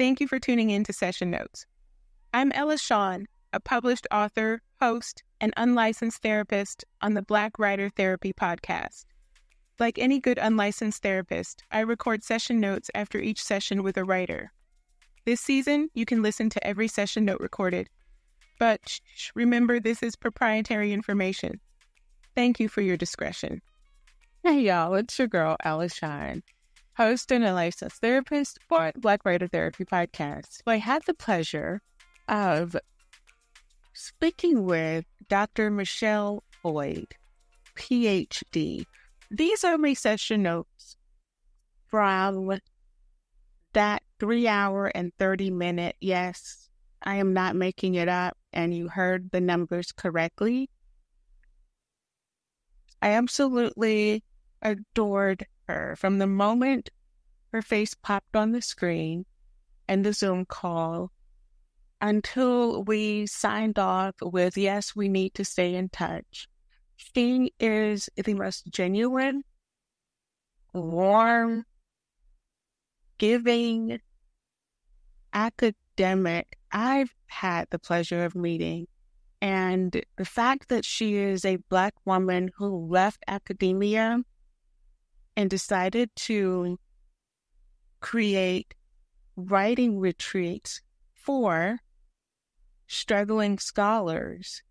Thank you for tuning in to Session Notes. I'm Ella Shawn, a published author, host, and unlicensed therapist on the Black Writer Therapy podcast. Like any good unlicensed therapist, I record session notes after each session with a writer. This season, you can listen to every session note recorded. But shh, remember, this is proprietary information. Thank you for your discretion. Hey, y'all, it's your girl, Ella Shawn, host and a licensed therapist for Black Writer Therapy podcast. So I had the pleasure of speaking with Dr. Michele Boyd, PhD. These are my session notes from that three hour and 30 minute. Yes, I am not making it up, and you heard the numbers correctly. I absolutely adored her from the moment her face popped on the screen and the Zoom call until we signed off with, yes, we need to stay in touch. She is the most genuine, warm, giving, academic I've had the pleasure of meeting. And the fact that she is a Black woman who left academia and decided to create writing retreats for struggling scholars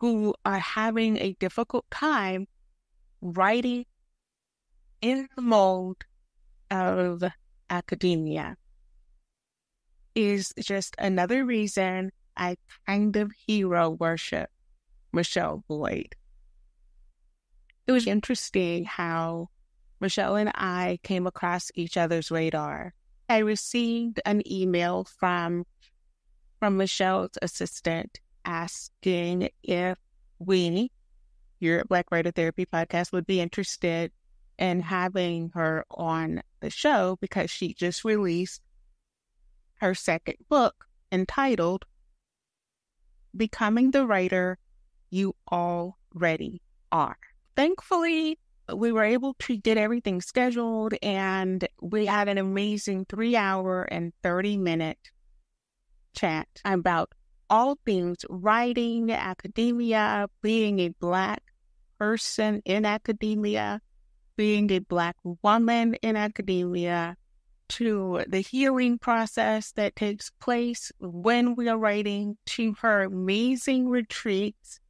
who are having a difficult time writing in the mold of academia is just another reason I kind of hero worship Michele Boyd. It was interesting how Michele and I came across each other's radar. I received an email from from Michele's assistant asking if we, your Black Writer Therapy podcast, would be interested in having her on the show because she just released her second book entitled Becoming the Writer You Already Are. Thankfully, we were able to get everything scheduled and we had an amazing three hour and 30 minute chat about all things writing, academia, being a Black person in academia, being a Black woman in academia, to the healing process that takes place when we are writing, to her amazing retreats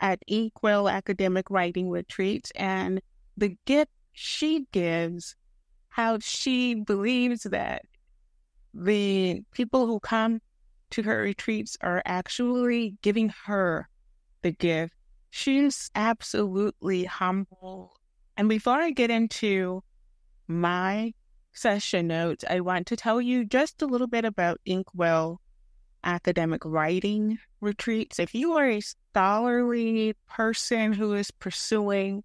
at Inkwell Academic Writing Retreats, and the gift she gives, how she believes that the people who come to her retreats are actually giving her the gift. She's absolutely humble. And before I get into my session notes, I want to tell you just a little bit about Inkwell academic writing retreats. If you are a scholarly person who is pursuing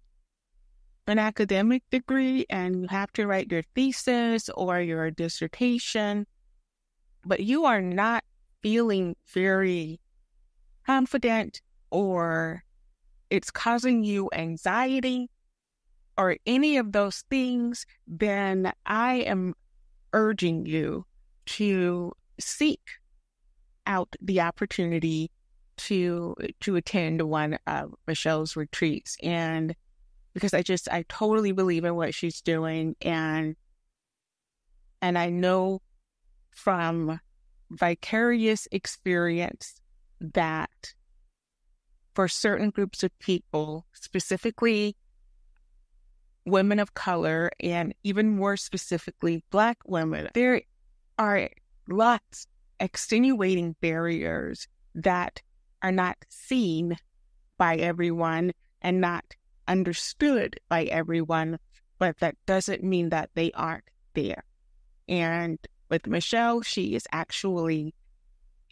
an academic degree and you have to write your thesis or your dissertation, but you are not feeling very confident or it's causing you anxiety or any of those things, then I am urging you to seek out the opportunity to to attend one of Michele's retreats. And because I just I totally believe in what she's doing and and I know from vicarious experience that for certain groups of people, specifically women of color, and even more specifically, Black women, there are lots extenuating barriers that are not seen by everyone and not understood by everyone, but that doesn't mean that they aren't there. And with Michele, she is actually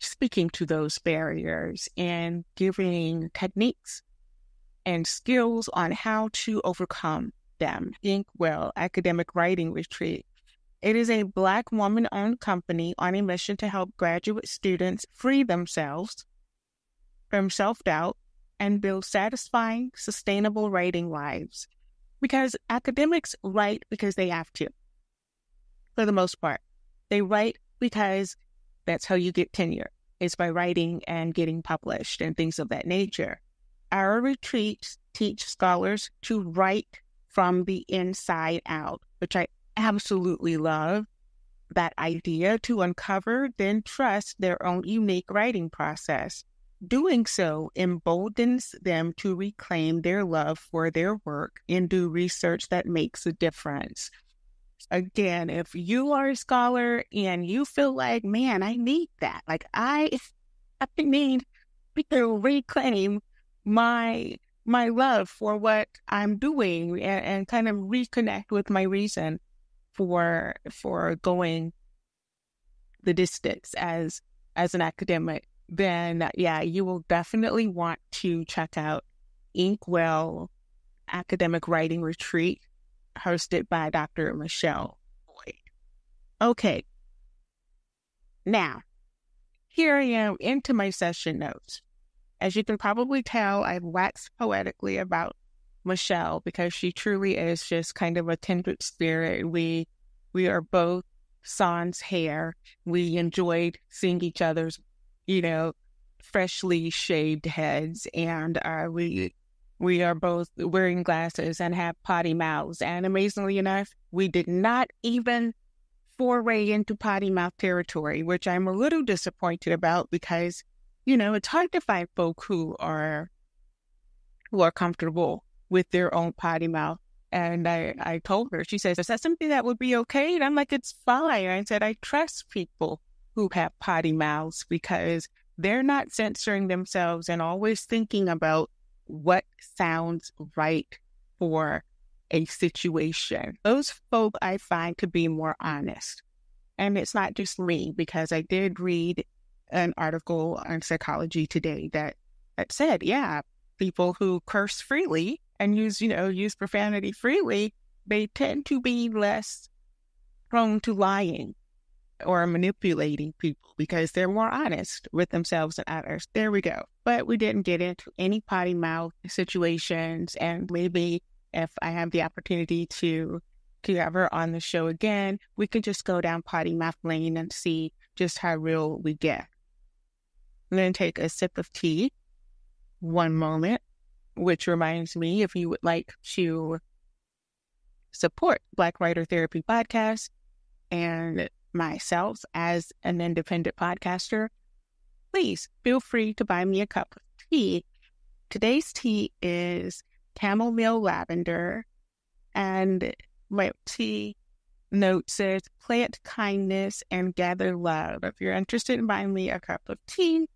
speaking to those barriers and giving techniques and skills on how to overcome them. Inkwell Academic Writing Retreat. It is a Black woman owned company on a mission to help graduate students free themselves from self doubt and build satisfying, sustainable writing lives. Because academics write because they have to, for the most part. They write because that's how you get tenure is by writing and getting published and things of that nature. Our retreats teach scholars to write from the inside out, which I absolutely love that idea to uncover, then trust their own unique writing process. Doing so emboldens them to reclaim their love for their work and do research that makes a difference. Again, if you are a scholar and you feel like, man, I need that, like I, I need to reclaim my my love for what I'm doing and, and kind of reconnect with my reason for for going the distance as as an academic, then yeah, you will definitely want to check out Inkwell Academic Writing Retreat hosted by Dr. Michele Boyd. Okay. Now, here I am into my session notes. As you can probably tell, I've waxed poetically about Michele because she truly is just kind of a kindred spirit. We we are both sans hair. We enjoyed seeing each other's, you know, freshly shaved heads, and uh, we we are both wearing glasses and have potty mouths. And amazingly enough, we did not even foray into potty mouth territory, which I'm a little disappointed about because you know, it's hard to find folk who are who are comfortable with their own potty mouth. And I, I told her, she says, is that something that would be okay? And I'm like, it's fine. I said, I trust people who have potty mouths because they're not censoring themselves and always thinking about what sounds right for a situation. Those folk I find to be more honest. And it's not just me because I did read an article on Psychology Today that that said, yeah, people who curse freely and use, you know, use profanity freely, they tend to be less prone to lying or manipulating people because they're more honest with themselves and others. There we go. But we didn't get into any potty mouth situations. And maybe if I have the opportunity to to have her on the show again, we could just go down potty mouth lane and see just how real we get. I'm going to take a sip of tea. One moment, which reminds me if you would like to support Black Writer Therapy Podcast and myself as an independent podcaster, please feel free to buy me a cup of tea. Today's tea is chamomile lavender, and my tea note says plant kindness and gather love. If you're interested in buying me a cup of tea,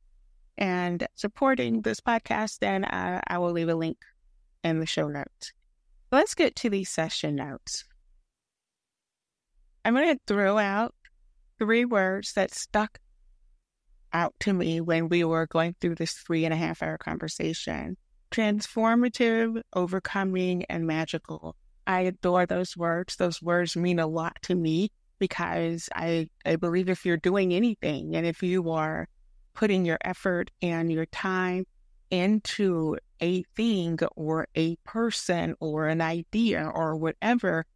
and supporting this podcast, then I, I will leave a link in the show notes. Let's get to these session notes. I'm going to throw out three words that stuck out to me when we were going through this three and a half hour conversation transformative, overcoming, and magical. I adore those words. Those words mean a lot to me because I, I believe if you're doing anything and if you are putting your effort and your time into a thing or a person or an idea or whatever,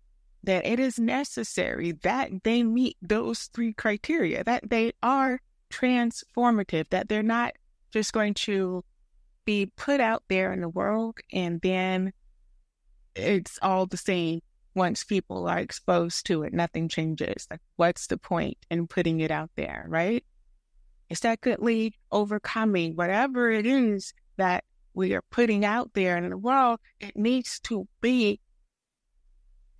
that it is necessary that they meet those three criteria, that they are transformative, that they're not just going to be put out there in the world and then it's all the same once people are exposed to it. Nothing changes. Like, what's the point in putting it out there, right? secondly, overcoming whatever it is that we are putting out there in the world, it needs to be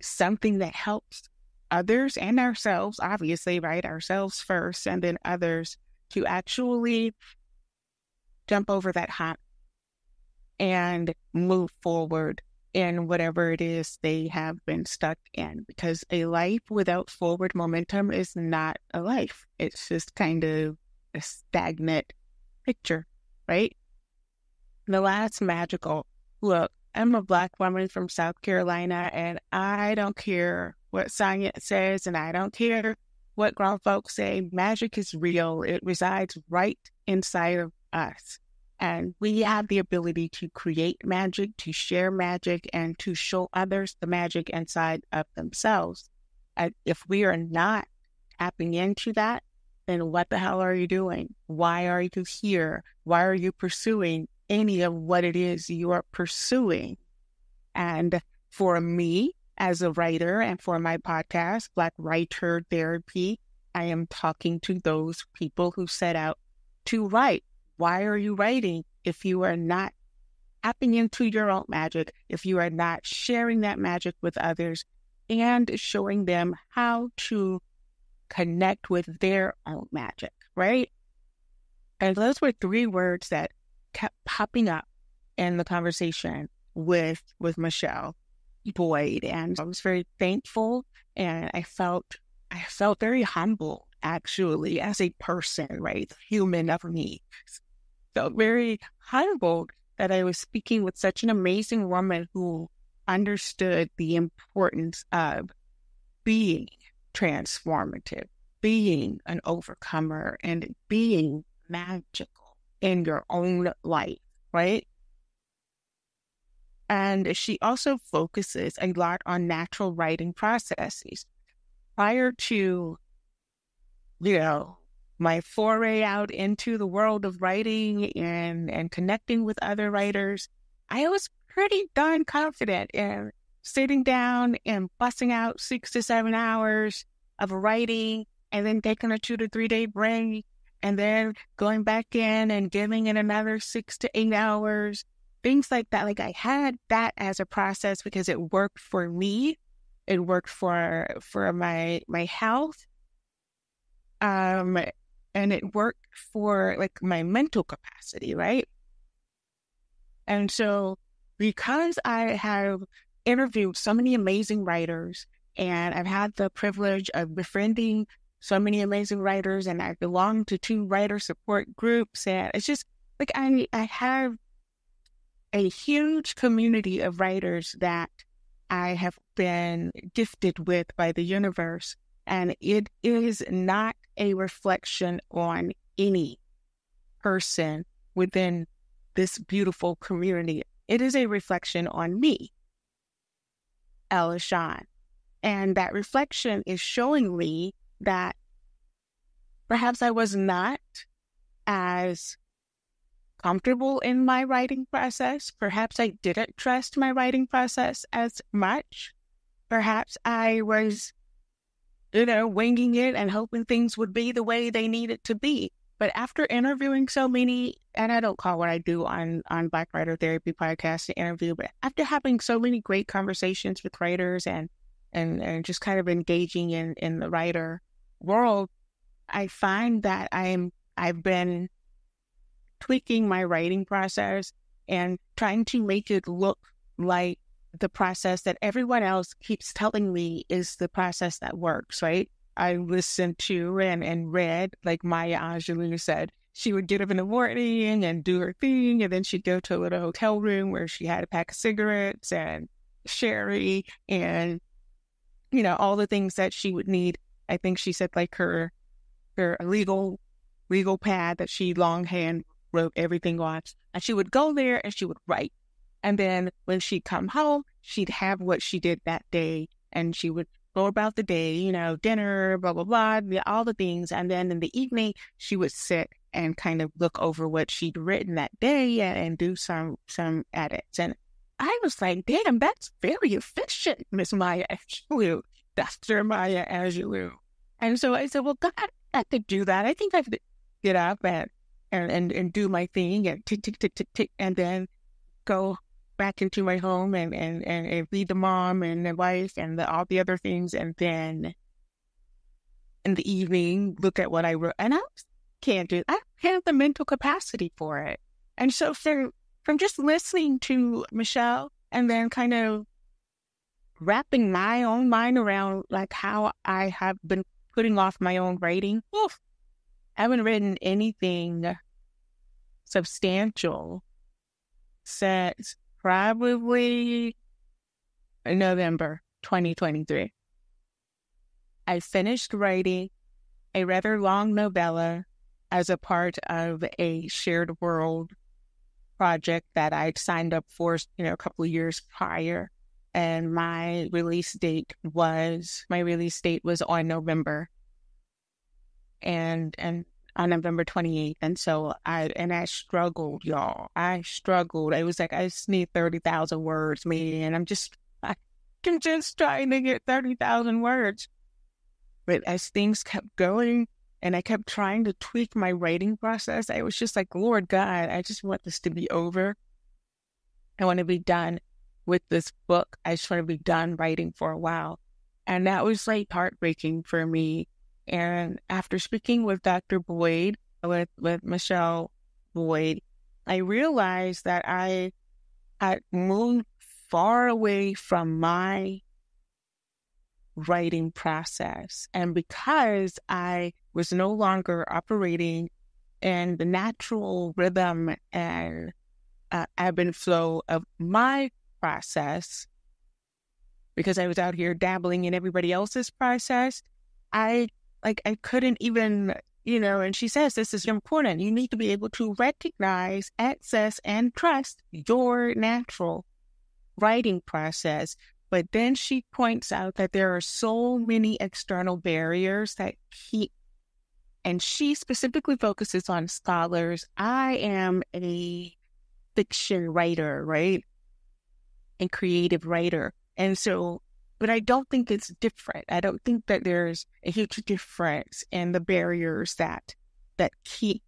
something that helps others and ourselves, obviously, right? Ourselves first, and then others to actually jump over that hump and move forward in whatever it is they have been stuck in. Because a life without forward momentum is not a life. It's just kind of a stagnant picture, right? The last magical look. I'm a black woman from South Carolina, and I don't care what science says, and I don't care what grown folks say. Magic is real. It resides right inside of us. And we have the ability to create magic, to share magic, and to show others the magic inside of themselves. And if we are not tapping into that, then what the hell are you doing? Why are you here? Why are you pursuing any of what it is you are pursuing? And for me, as a writer and for my podcast, Black Writer Therapy, I am talking to those people who set out to write. Why are you writing if you are not tapping into your own magic, if you are not sharing that magic with others and showing them how to connect with their own magic, right? And those were three words that kept popping up in the conversation with with Michele Boyd. And I was very thankful and I felt I felt very humble actually as a person, right? Human of me. Felt very humbled that I was speaking with such an amazing woman who understood the importance of being transformative, being an overcomer, and being magical in your own life, right? And she also focuses a lot on natural writing processes. Prior to, you know, my foray out into the world of writing and, and connecting with other writers, I was pretty darn confident in sitting down and busting out six to seven hours of writing and then taking a two to three day break and then going back in and giving it another six to eight hours, things like that. Like I had that as a process because it worked for me. It worked for for my my health. Um and it worked for like my mental capacity, right? And so because I have interviewed so many amazing writers and I've had the privilege of befriending so many amazing writers and I belong to two writer support groups and it's just like I I have a huge community of writers that I have been gifted with by the universe and it is not a reflection on any person within this beautiful community. It is a reflection on me, Ella Shawn. And that reflection is showing me that perhaps I was not as comfortable in my writing process. Perhaps I didn't trust my writing process as much. Perhaps I was you know, winging it and hoping things would be the way they needed to be. But after interviewing so many, and I don't call what I do on on Black Writer Therapy podcast to interview, but after having so many great conversations with writers and and and just kind of engaging in in the writer world, I find that I'm I've been tweaking my writing process and trying to make it look like the process that everyone else keeps telling me is the process that works, right? I listened to and, and read, like Maya Angelou said, she would get up in the morning and do her thing, and then she'd go to a little hotel room where she had a pack of cigarettes and sherry and, you know, all the things that she would need. I think she said like her her legal legal pad that she longhand wrote everything on. And she would go there and she would write and then when she'd come home, she'd have what she did that day and she would go about the day, you know, dinner, blah, blah, blah, all the things. And then in the evening, she would sit and kind of look over what she'd written that day and, and do some, some edits. And I was like, damn, that's very efficient, Miss Maya Dr. Maya Angelou. And so I said, well, God, I could do that. I think I could get up and, and, and, and do my thing and tick, tick, tick, tick, tick, and then go back into my home and, and, and, and feed the mom and the wife and the, all the other things. And then in the evening, look at what I wrote. And I can't do, I have the mental capacity for it. And so from, from just listening to Michele and then kind of wrapping my own mind around like how I have been putting off my own writing, oof, I haven't written anything substantial since probably November 2023. I finished writing a rather long novella as a part of a shared world project that I'd signed up for, you know, a couple of years prior. And my release date was, my release date was on November and and on November 28th. And so I and I struggled, y'all. I struggled. It was like I just need 30,000 words, and I'm just I can just trying to get 30,000 words. But as things kept going and I kept trying to tweak my writing process, I was just like, Lord God, I just want this to be over. I want to be done with this book. I just want to be done writing for a while. And that was like heartbreaking for me and after speaking with Dr. Boyd, with, with Michele Boyd, I realized that I had moved far away from my writing process. And because I was no longer operating in the natural rhythm and uh, ebb and flow of my process, because I was out here dabbling in everybody else's process, I like I couldn't even, you know, and she says this is important. You need to be able to recognize, access, and trust your natural writing process. But then she points out that there are so many external barriers that keep, and she specifically focuses on scholars. I am a fiction writer, right? And creative writer. And so but I don't think it's different. I don't think that there's a huge difference in the barriers that that keep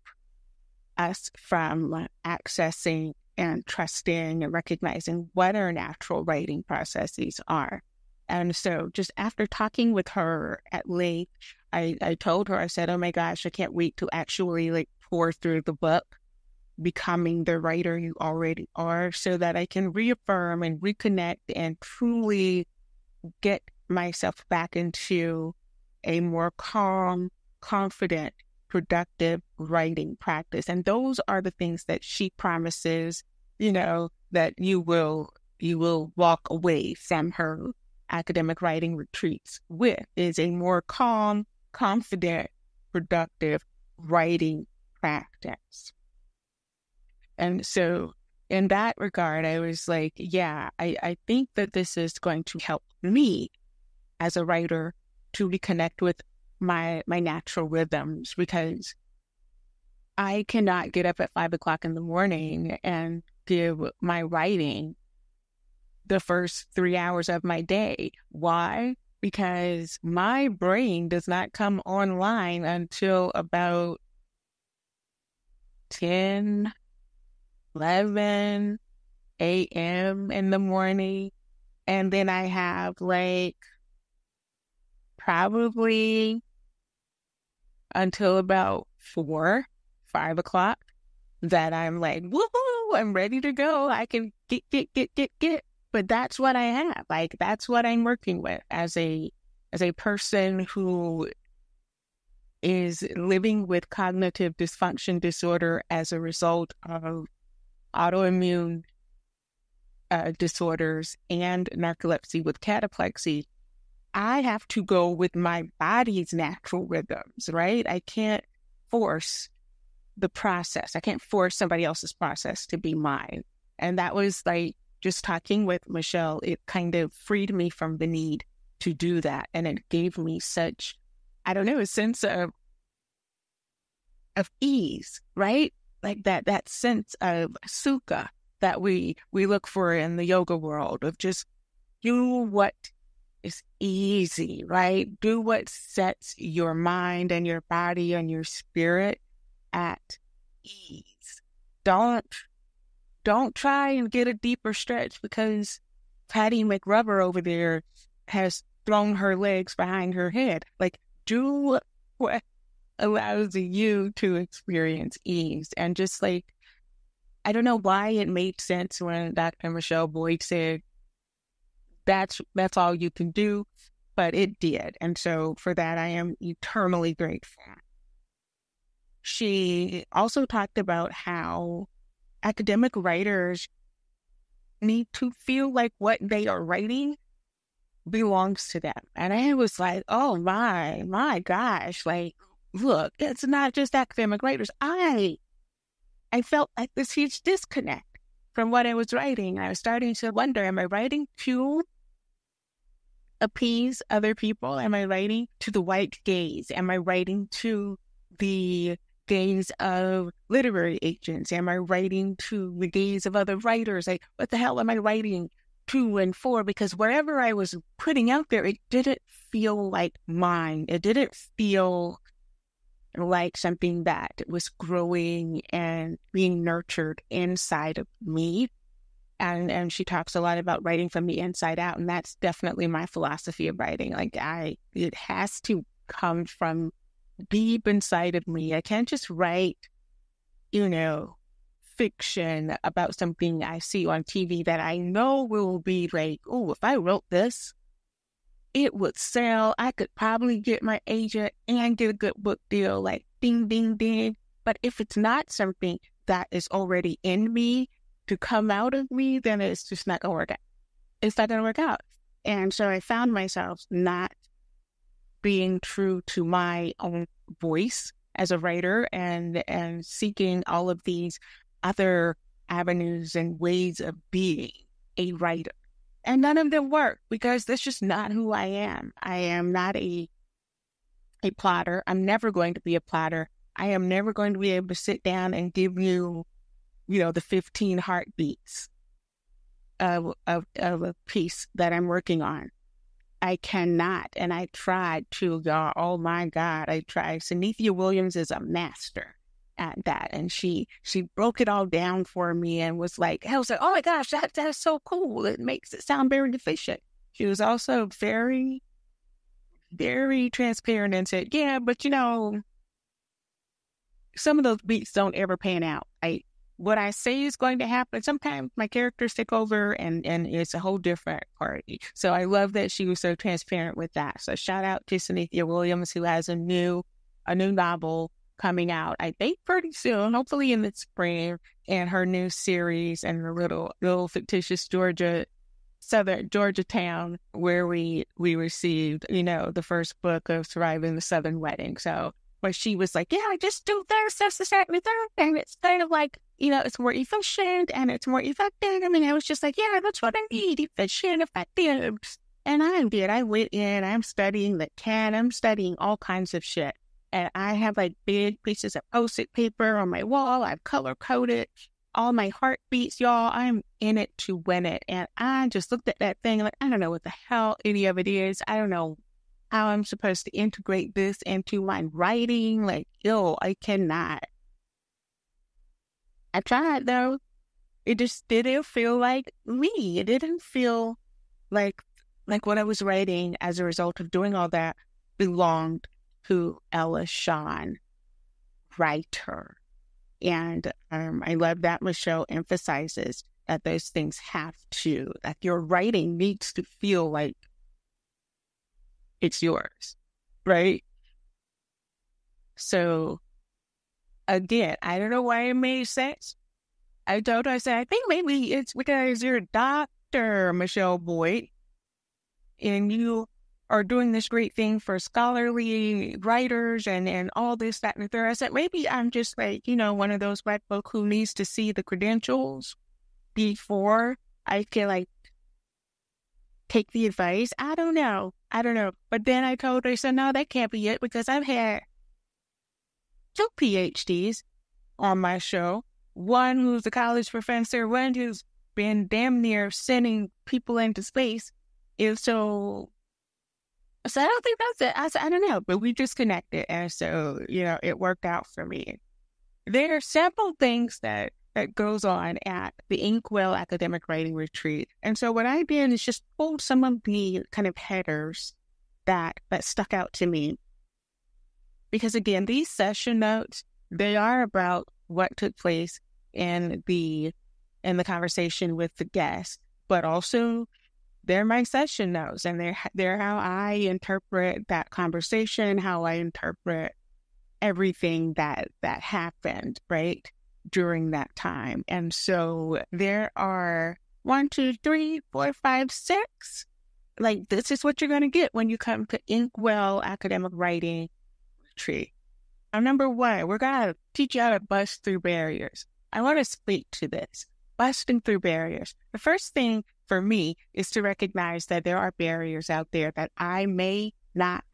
us from accessing and trusting and recognizing what our natural writing processes are. And so just after talking with her at length, I, I told her, I said, Oh my gosh, I can't wait to actually like pour through the book, becoming the writer you already are, so that I can reaffirm and reconnect and truly get myself back into a more calm, confident, productive writing practice. And those are the things that she promises, you know, that you will you will walk away from her academic writing retreats with is a more calm, confident, productive writing practice. And so in that regard, I was like, yeah, I, I think that this is going to help me as a writer to reconnect with my my natural rhythms because I cannot get up at five o'clock in the morning and give my writing the first three hours of my day. Why? Because my brain does not come online until about 10, 11 a.m. in the morning. And then I have like probably until about four, five o'clock that I'm like, woohoo, I'm ready to go. I can get, get, get, get, get. But that's what I have. Like that's what I'm working with as a as a person who is living with cognitive dysfunction disorder as a result of autoimmune uh, disorders and narcolepsy with cataplexy, I have to go with my body's natural rhythms, right? I can't force the process. I can't force somebody else's process to be mine. And that was like just talking with Michele, it kind of freed me from the need to do that. And it gave me such, I don't know, a sense of of ease, right? Like that that sense of sukha that we we look for in the yoga world of just do what is easy, right? Do what sets your mind and your body and your spirit at ease. Don't don't try and get a deeper stretch because Patty McRubber over there has thrown her legs behind her head. Like do what allows you to experience ease. And just like, I don't know why it made sense when Dr. Michele Boyd said, that's, that's all you can do, but it did. And so for that, I am eternally grateful. She also talked about how academic writers need to feel like what they are writing belongs to them. And I was like, oh my, my gosh, like look, it's not just academic writers. I I felt like this huge disconnect from what I was writing. I was starting to wonder, am I writing to appease other people? Am I writing to the white gaze? Am I writing to the gaze of literary agents? Am I writing to the gaze of other writers? Like, what the hell am I writing to and for? Because wherever I was putting out there, it didn't feel like mine. It didn't feel like something that was growing and being nurtured inside of me. And and she talks a lot about writing from the inside out. And that's definitely my philosophy of writing. Like I it has to come from deep inside of me. I can't just write, you know, fiction about something I see on TV that I know will be like, oh, if I wrote this, it would sell. I could probably get my agent and get a good book deal, like ding, ding, ding. But if it's not something that is already in me to come out of me, then it's just not going to work out. It's not going to work out. And so I found myself not being true to my own voice as a writer and and seeking all of these other avenues and ways of being a writer. And none of them work because that's just not who I am. I am not a a plotter. I'm never going to be a plotter. I am never going to be able to sit down and give you, you know, the 15 heartbeats of, of, of a piece that I'm working on. I cannot. And I tried to, y'all. Oh my God. I tried. Synithia Williams is a master at that. And she she broke it all down for me and was like, I was like, oh my gosh, that that's so cool. It makes it sound very efficient. She was also very, very transparent and said, Yeah, but you know, some of those beats don't ever pan out. I what I say is going to happen. Sometimes my characters take over and, and it's a whole different party. So I love that she was so transparent with that. So shout out to Synithia Williams, who has a new, a new novel coming out, I think pretty soon, hopefully in the spring, and her new series and her little, little fictitious Georgia, Southern Georgia town where we, we received, you know, the first book of Surviving the Southern Wedding. So where she was like, yeah, I just do this, this, this, that, and third. And it's kind of like, you know, it's more efficient and it's more effective. I mean, I was just like, yeah, that's what I need, efficient, effective. And I did. I went in, I'm studying the can, I'm studying all kinds of shit. And I have like big pieces of post-it paper on my wall. I've color coded all my heartbeats, y'all. I'm in it to win it. And I just looked at that thing like, I don't know what the hell any of it is. I don't know how I'm supposed to integrate this into my writing. Like, yo, I cannot. I tried though. It just didn't feel like me. It didn't feel like like what I was writing as a result of doing all that belonged to Ella Shawn, writer. And um, I love that Michele emphasizes that those things have to, that your writing needs to feel like it's yours, right? So again, I don't know why it made sense. I told her, I said, I think maybe it's because you're a doctor, Michele Boyd, and you are doing this great thing for scholarly writers and, and all this, that, and the third. I said, maybe I'm just like, you know, one of those white folk who needs to see the credentials before I can like take the advice. I don't know. I don't know. But then I told her, so no, that can't be it because I've had two PhDs on my show. One who's a college professor, one who's been damn near sending people into space. And so, so I don't think that's it. I said, I don't know, but we just connected. And so, you know, it worked out for me. There are several things that that goes on at the Inkwell Academic Writing Retreat. And so what I did is just pulled some of the kind of headers that that stuck out to me. Because again, these session notes, they are about what took place in the in the conversation with the guest, but also they're my session notes and they're they're how I interpret that conversation, how I interpret everything that that happened, right? during that time. And so there are one, two, three, four, five, six. Like this is what you're to get when you come to Inkwell Academic Writing Retreat. Now, number one, we're to teach you how to bust through barriers. I want to speak to this busting through barriers. The first thing for me is to recognize that there are barriers out there that I may not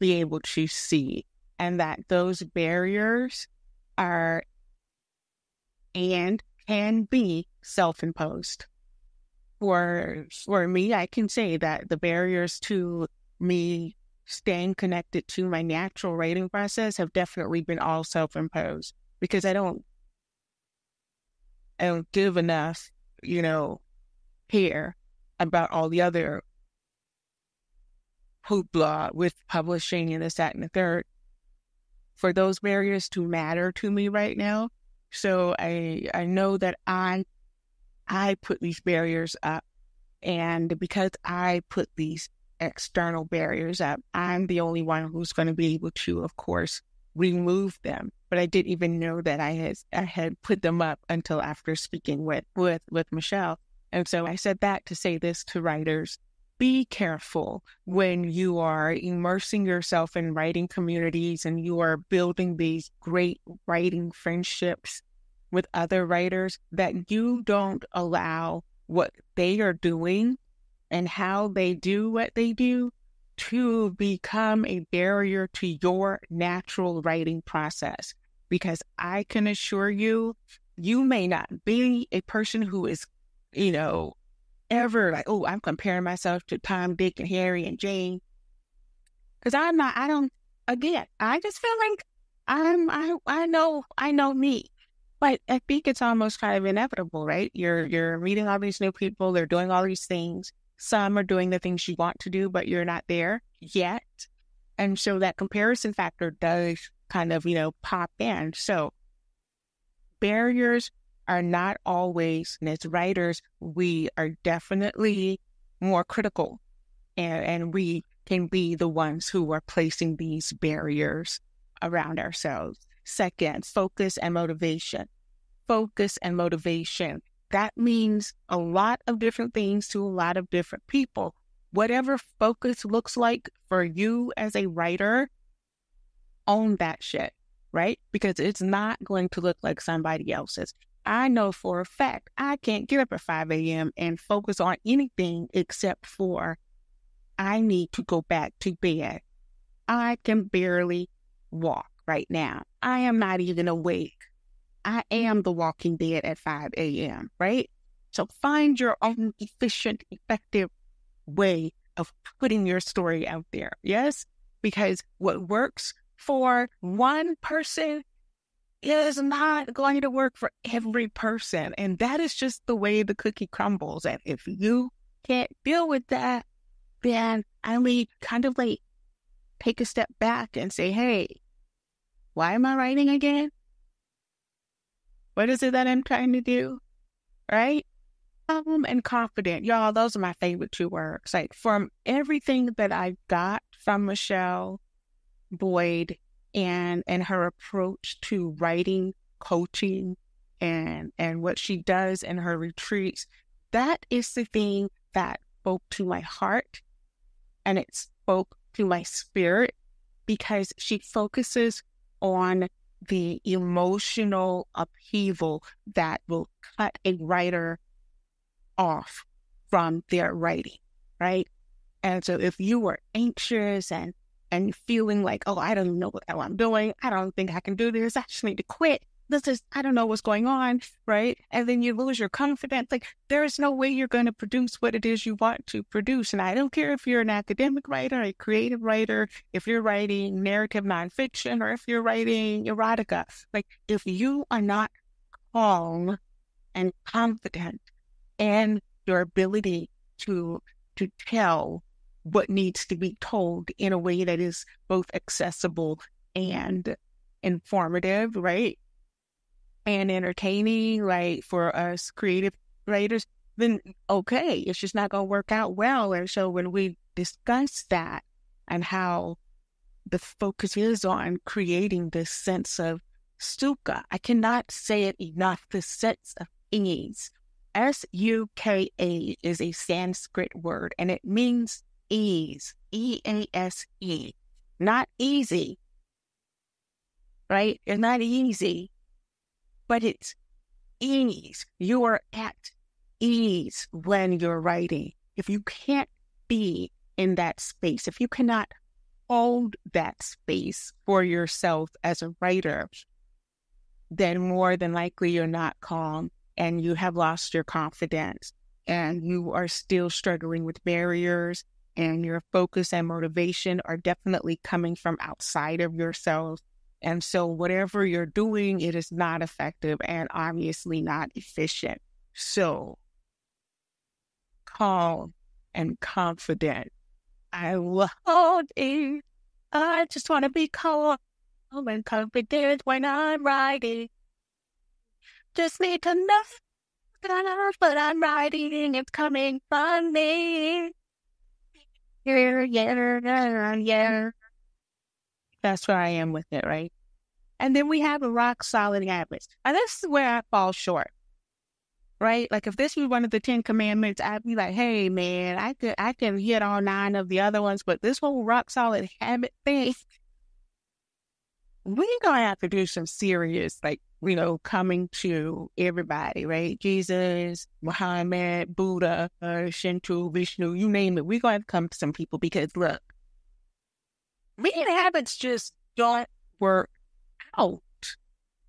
be able to see, and that those barriers are and can be self imposed. For, for me, I can say that the barriers to me staying connected to my natural writing process have definitely been all self imposed because I don't I don't give enough, you know, care about all the other hoopla with publishing and this, that, and the third for those barriers to matter to me right now. So I I know that I I put these barriers up and because I put these external barriers up, I'm the only one who's going to be able to, of course, remove them. But I didn't even know that I had I had put them up until after speaking with with with Michele. And so I said that to say this to writers. Be careful when you are immersing yourself in writing communities and you are building these great writing friendships with other writers that you don't allow what they are doing and how they do what they do to become a barrier to your natural writing process. Because I can assure you, you may not be a person who is, you know, ever like, oh, I'm comparing myself to Tom, Dick, and Harry and Jane. Because I'm not, I don't, again, I just feel like I'm, I, I know, I know me. But I think it's almost kind of inevitable, right? You're, you're meeting all these new people. They're doing all these things. Some are doing the things you want to do, but you're not there yet. And so that comparison factor does kind of, you know, pop in. So barriers are not always, and as writers, we are definitely more critical and, and we can be the ones who are placing these barriers around ourselves. Second, focus and motivation. Focus and motivation that means a lot of different things to a lot of different people. Whatever focus looks like for you as a writer, own that shit, right? Because it's not going to look like somebody else's. I know for a fact I can't get up at 5 a.m. and focus on anything except for I need to go back to bed. I can barely walk right now. I am not even awake. I am the walking dead at 5 a.m., right? So find your own efficient, effective way of putting your story out there. Yes? Because what works for one person is not going to work for every person. And that is just the way the cookie crumbles. And if you can't deal with that, then I mean, kind of like take a step back and say, hey, why am I writing again? What is it that I'm trying to do? Right? Calm and confident. Y'all, those are my favorite two words. Like from everything that I got from Michele Boyd and and her approach to writing, coaching, and and what she does in her retreats, that is the thing that spoke to my heart and it spoke to my spirit because she focuses on the emotional upheaval that will cut a writer off from their writing, right? And so if you were anxious and and feeling like, oh, I don't know what I'm doing, I don't think I can do this, I just need to quit, this is, I don't know what's going on, right? And then you lose your confidence. Like, there is no way you're going to produce what it is you want to produce. And I don't care if you're an academic writer, a creative writer, if you're writing narrative nonfiction, or if you're writing erotica. Like, if you are not calm and confident in your ability to to tell what needs to be told in a way that is both accessible and informative, right? and entertaining, like for us creative writers, then okay, it's just not going to work out well. And so when we discuss that and how the focus is on creating this sense of sukha, I cannot say it enough, the sense of ease. S U K A is a Sanskrit word and it means ease, E A S E, not easy, right? It's not easy but it's ease. You are at ease when you're writing, if you can't be in that space, if you cannot hold that space for yourself as a writer, then more than likely you're not calm and you have lost your confidence and you are still struggling with barriers and your focus and motivation are definitely coming from outside of yourself. And so, whatever you're doing, it is not effective and obviously not efficient. So, calm and confident. I love it. I just want to be calm and confident when I'm writing. Just need to know that I'm writing It's coming from me. Yeah. That's where I am with it, right? And then we have a rock solid habit. And this is where I fall short. Right? Like if this was one of the Ten Commandments, I'd be like, hey man, I could I can hit all nine of the other ones, but this whole rock solid habit thing, we're gonna have to do some serious, like, you know, coming to everybody, right? Jesus, Muhammad, Buddha, uh, Shinto, Vishnu, you name it. We're gonna have to come to some people because look, bad habits just don't work out.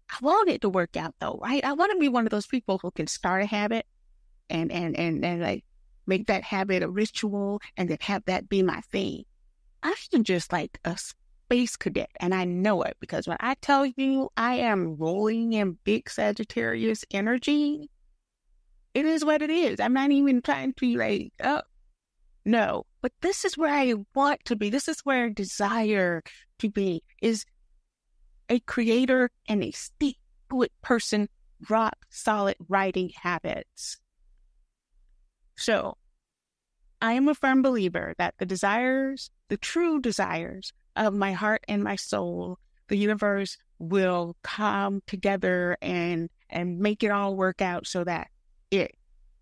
I want it to work out though, right? I want to be one of those people who can start a habit and and and and like make that habit a ritual and then have that be my thing. I am just like a space cadet and I know it because when I tell you I am rolling in big Sagittarius energy, it is what it is. I'm not even trying to like, oh, no. But this is where I want to be. This is where I desire to be is a creator and a stick person, rock solid writing habits. So I am a firm believer that the desires, the true desires of my heart and my soul, the universe will come together and and make it all work out so that it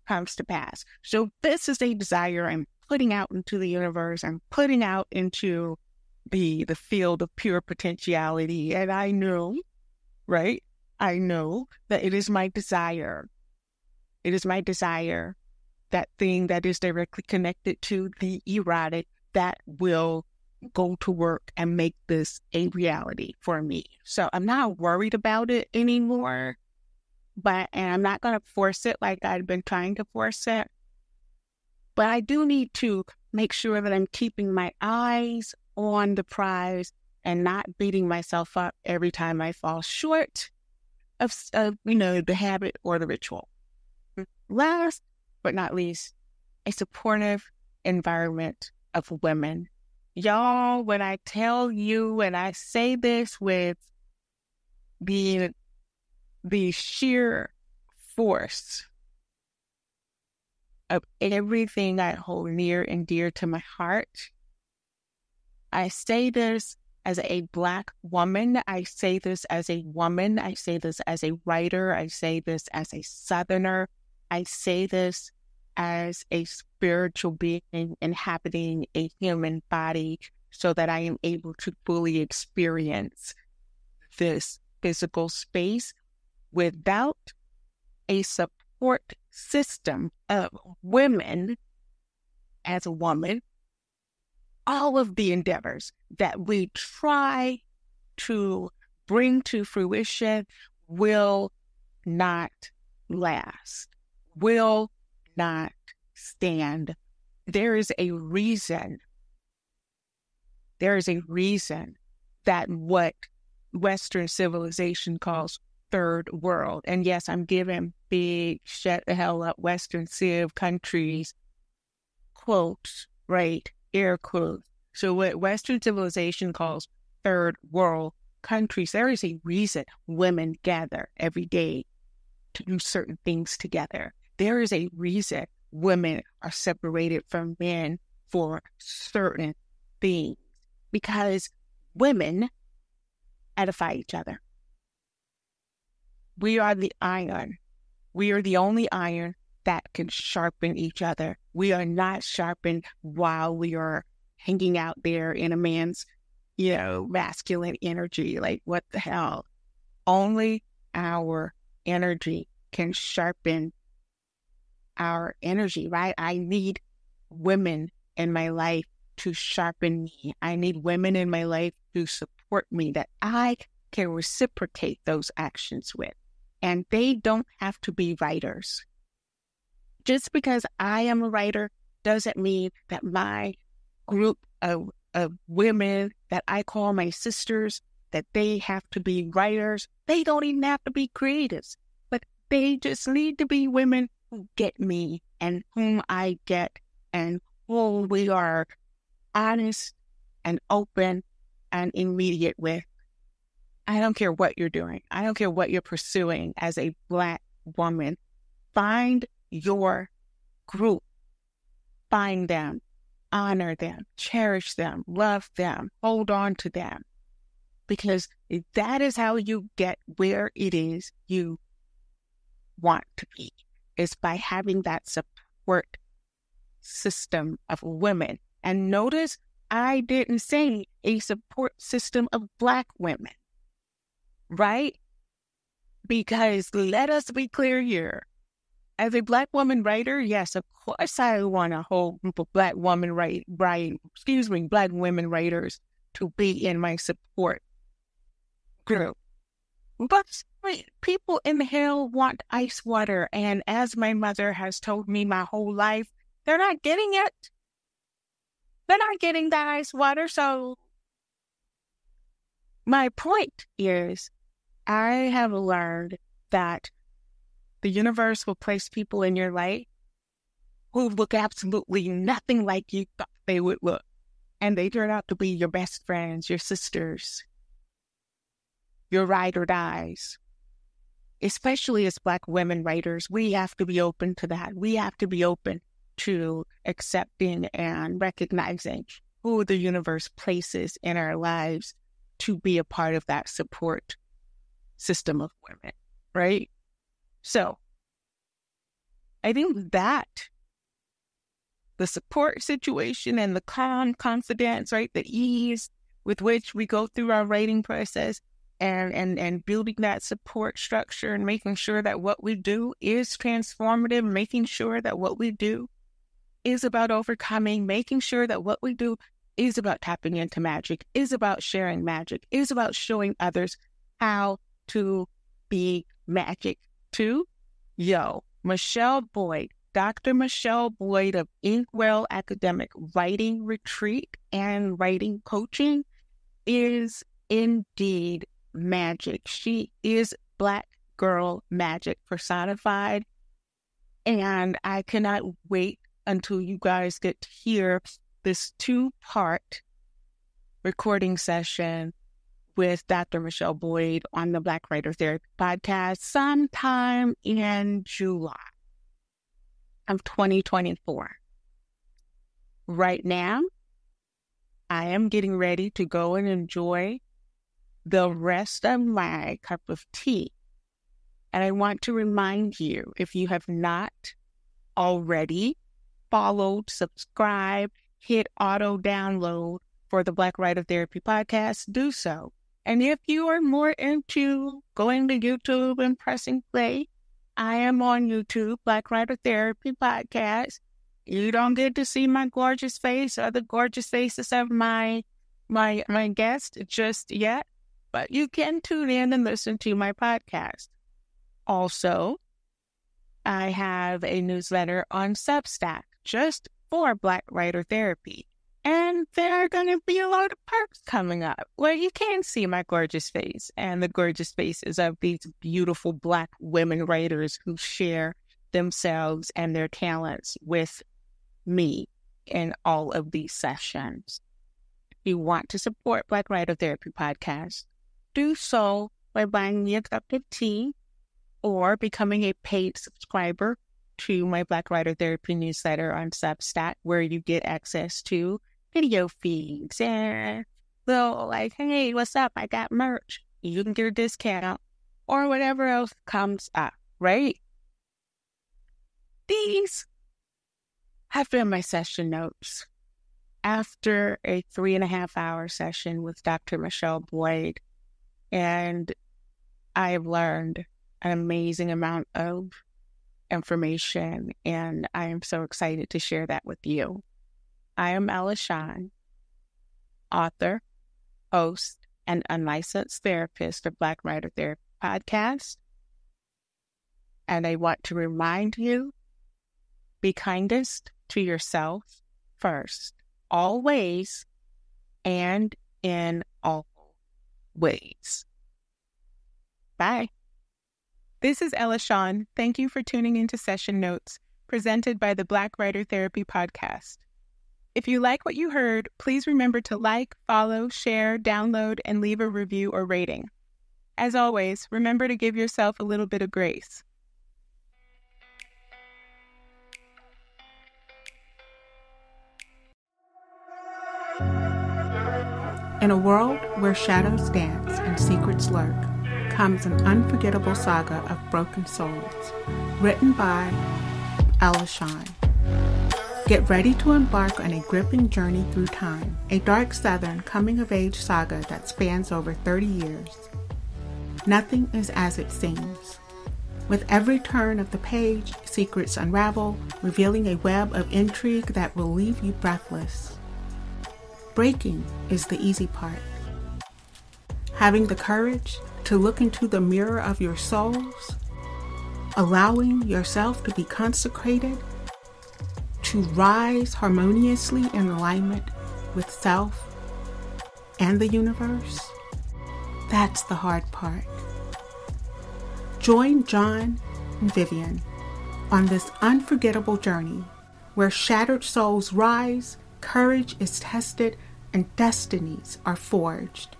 comes to pass. So this is a desire I'm putting out into the universe. I'm putting out into the the field of pure potentiality. And I know, right? I know that it is my desire. It is my desire, that thing that is directly connected to the erotic that will go to work and make this a reality for me. So I'm not worried about it anymore. But and I'm not gonna force it like I've been trying to force it. But I do need to make sure that I'm keeping my eyes on the prize and not beating myself up every time I fall short of, of you know, the habit or the ritual. Last but not least, a supportive environment of women. Y'all, when I tell you, and I say this with the the sheer force of everything I hold near and dear to my heart. I say this as a Black woman. I say this as a woman. I say this as a writer. I say this as a Southerner. I say this as a spiritual being inhabiting a human body so that I am able to fully experience this physical space without a support system of women as a woman, all of the endeavors that we try to bring to fruition will not last, will not stand. There is a reason. There is a reason that what Western civilization calls third world. And yes, I'm giving big shut the hell up Western Civ countries quotes, right? Air quotes. So what Western civilization calls third world countries, there is a reason women gather every day to do certain things together. There is a reason women are separated from men for certain things because women edify each other. We are the iron. We are the only iron that can sharpen each other. We are not sharpened while we are hanging out there in a man's, you know, masculine energy. Like, what the hell? Only our energy can sharpen our energy, right? I need women in my life to sharpen me. I need women in my life to support me that I can reciprocate those actions with. And they don't have to be writers. Just because I am a writer doesn't mean that my group of, of women that I call my sisters, that they have to be writers. They don't even have to be creatives, but they just need to be women who get me and whom I get and who we are honest and open and immediate with. I don't care what you're doing. I don't care what you're pursuing as a Black woman. Find your group, find them, honor them, cherish them, love them, hold on to them. Because that is how you get where it is you want to be, is by having that support system of women and notice I didn't say a support system of Black women, right? Because let us be clear here. As a Black woman writer, yes, of course I want a whole group of Black women write, write excuse me, Black women writers to be in my support group. But people in hell want ice water. And as my mother has told me my whole life, they're not getting it they're not getting that ice water. So my point is I have learned that the universe will place people in your life who look absolutely nothing like you thought they would look. And they turn out to be your best friends, your sisters, your ride or dies. Especially as Black women writers, we have to be open to that. We have to be open to accepting and recognizing who the universe places in our lives to be a part of that support system of women, right? So I think that the support situation and the calm confidence, right? The ease with which we go through our writing process and, and, and building that support structure and making sure that what we do is transformative, making sure that what we do is about overcoming, making sure that what we do is about tapping into magic, is about sharing magic, is about showing others how to be magic too. Yo, Michele Boyd, Dr. Michele Boyd of Inkwell Academic Writing Retreat and Writing Coaching is indeed magic. She is Black Girl Magic personified. And I cannot wait until you guys get to hear this two part recording session with Dr. Michele Boyd on the Black Writer Therapy podcast sometime in July of 2024. Right now, I am getting ready to go and enjoy the rest of my cup of tea. And I want to remind you if you have not already followed, subscribe, hit auto download for the Black Writer Therapy podcast, do so. And if you are more into going to YouTube and pressing play, I am on YouTube, Black Writer Therapy Podcast. You don't get to see my gorgeous face or the gorgeous faces of my my my guest just yet, but you can tune in and listen to my podcast. Also, I have a newsletter on Substack just for Black Writer Therapy. And there are going to be a lot of perks coming up where you can see my gorgeous face and the gorgeous faces of these beautiful Black women writers who share themselves and their talents with me in all of these sessions. If you want to support Black Writer Therapy Podcast, do so by buying me a cup of tea or becoming a paid subscriber to my Black Writer Therapy newsletter on Substack, where you get access to video feeds and little like, hey, what's up? I got merch. You can get a discount or whatever else comes up, right? These have been my session notes. After a three and a half hour session with Dr. Michele Boyd, and I've learned an amazing amount of information, and I am so excited to share that with you. I am Ella Shawn, author, host, and unlicensed therapist of Black Writer Therapy Podcast. And I want to remind you be kindest to yourself first, always, and in all ways. Bye. This is Ella Shawn. Thank you for tuning into Session Notes, presented by the Black Writer Therapy Podcast. If you like what you heard, please remember to like, follow, share, download, and leave a review or rating. As always, remember to give yourself a little bit of grace. In a world where shadows dance and secrets lurk, comes an unforgettable saga of broken souls, written by Shawn. Get ready to embark on a gripping journey through time, a dark southern coming of age saga that spans over 30 years. Nothing is as it seems. With every turn of the page, secrets unravel, revealing a web of intrigue that will leave you breathless. Breaking is the easy part. Having the courage to look into the mirror of your souls, allowing yourself to be consecrated, to rise harmoniously in alignment with self and the universe, that's the hard part. Join John and Vivian on this unforgettable journey where shattered souls rise courage is tested, and destinies are forged.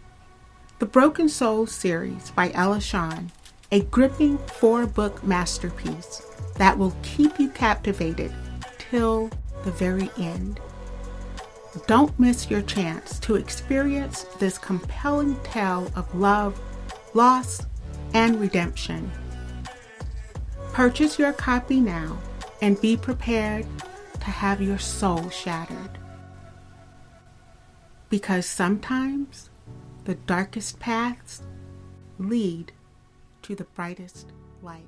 The Broken Soul series by Ella Shawn, a gripping four book masterpiece that will keep you captivated till the very end. Don't miss your chance to experience this compelling tale of love, loss, and redemption. Purchase your copy now and be prepared to have your soul shattered because sometimes the darkest paths lead to the brightest light.